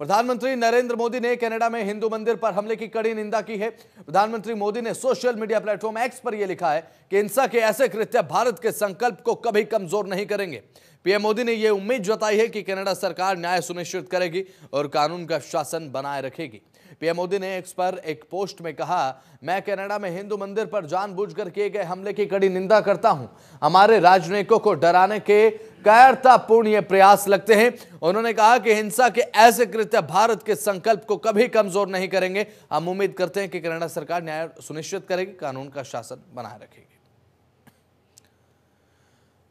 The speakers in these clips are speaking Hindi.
प्रधानमंत्री नरेंद्र मोदी ने कनाडा में हिंदू मंदिर पर हमले की कड़ी निंदा की है। प्रधानमंत्री मोदी ने सोशल मीडिया प्लेटफॉर्म एक्स पर यह लिखा है कि हिंसा के ऐसे कृत्य भारत के संकल्प को कभी कमज़ोर नहीं करेंगे। पीएम मोदी ने यह उम्मीद जताई है कि कनाडा सरकार न्याय सुनिश्चित करेगी और कानून का शासन बनाए रखेगी। पीएम मोदी ने एक्स पर एक पोस्ट में कहा, मैं कनाडा में हिंदू मंदिर पर जानबूझकर किए गए हमले की कड़ी निंदा करता हूँ। हमारे राजनयिकों को डराने के कायरतापूर्ण ये प्रयास लगते हैं। उन्होंने कहा कि हिंसा के ऐसे कृत्य भारत के संकल्प को कभी कमज़ोर नहीं करेंगे। हम उम्मीद करते हैं कि कनाडा सरकार न्याय सुनिश्चित करेगी, कानून का शासन बनाए रखेगी।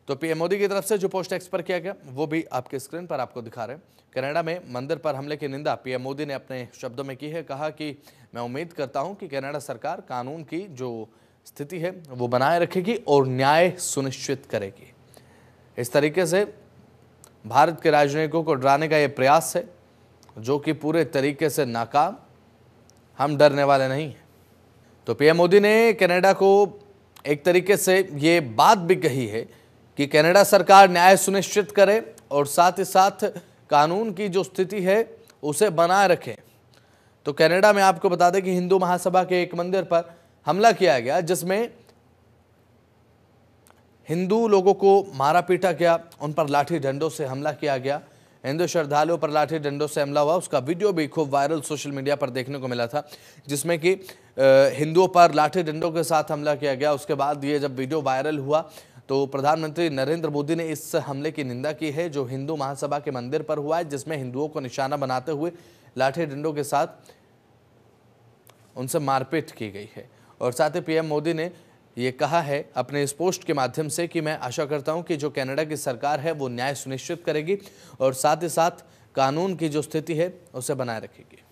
तो पीएम मोदी की तरफ़ से जो पोस्ट एक्स पर किया गया, वो भी आपके स्क्रीन पर आपको दिखा रहे हैं। कनाडा में मंदिर पर हमले की निंदा, पीएम मोदी ने अपने शब्दों में की है, कहा कि मैं उम्मीद करता हूँ कि कनाडा सरकार कानून की जो स्थिति है, वो बनाए रखेगी और न्याय सुनिश्चित करेगी। इस तरीके से भारत के राजनयिकों को डराने का ये प्रयास है, जो कि पूरे तरीके से नाकाम। हम डरने वाले नहीं हैं। तो पीएम मोदी ने कनाडा को एक तरीके से ये बात भी कही है कि कनाडा सरकार न्याय सुनिश्चित करे और साथ ही साथ कानून की जो स्थिति है, उसे बनाए रखे। तो कनाडा में आपको बता दें कि हिंदू महासभा के एक मंदिर पर हमला किया गया, जिसमें हिंदू लोगों को मारा पीटा गया, उन पर लाठी डंडों से हमला किया गया। हिंदू श्रद्धालुओं पर लाठी डंडों से हमला हुआ। उसका वीडियो भी खूब वायरल सोशल मीडिया पर देखने को मिला था, जिसमें कि हिंदुओं पर लाठी डंडों के साथ हमला किया गया। उसके बाद ये जब वीडियो वायरल हुआ तो प्रधानमंत्री नरेंद्र मोदी ने इस हमले की निंदा की है, जो हिंदू महासभा के मंदिर पर हुआ है, जिसमें हिंदुओं को निशाना बनाते हुए लाठी डंडों के साथ उनसे मारपीट की गई है। और साथ ही पीएम मोदी ने ये कहा है अपने इस पोस्ट के माध्यम से कि मैं आशा करता हूँ कि जो कनाडा की सरकार है, वो न्याय सुनिश्चित करेगी और साथ ही साथ कानून की जो स्थिति है, उसे बनाए रखेगी।